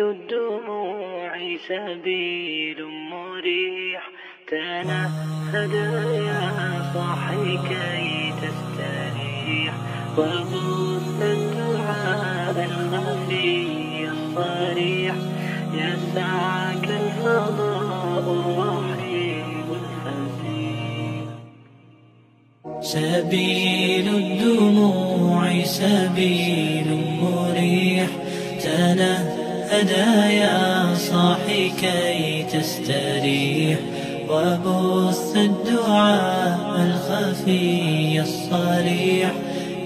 الدموع سبيل مريح. تنهد يا صاحي كي تستريح. وبث الدعاء الخفي الصريح. يسعك الفضاء الرحيم الفسيح سبيل الدموع سبيل مريح. تنهد يا صاحي كي تستريح وبث الدعاء الخفي الصريح.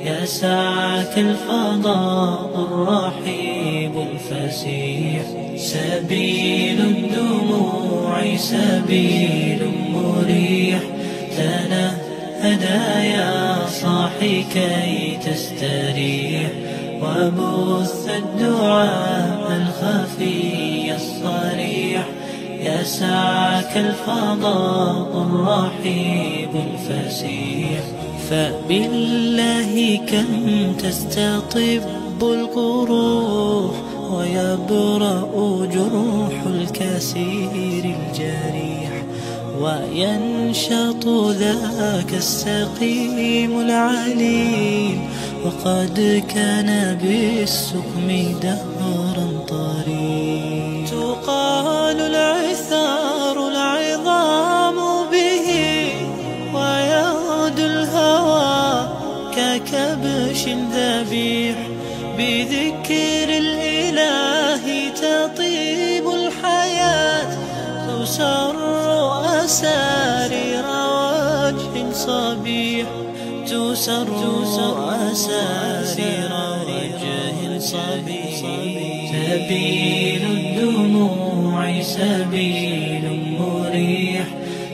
يسعك الفضاء الرحيب الفسيح. سبيل الدموع سبيل مريح. تنهد يا صاحي كي تستريح. وبث الدعاء الخفي الصريح. يسعك الفضاء الرحيب الفسيح. فبالله كم تستطب القروح ويبرأ جروح الكسير الجريح. وينشط ذاك السقيم العليل وقد كان بالسقم دهرا طريق تقال العثار العظام به ويغدو الهوى ككبش ذبيح. بذكر الإله تطيب الحياة تسر أسارير وجه صبيح. تسر أسارير وجه صبيح. سبيل الدموع سبيل مريح.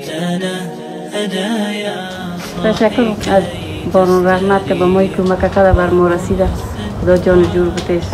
تنهدى يا تشکر از بارون رحمت که به ما کمک کرده بر ما رسیده خدا جان جور بتیش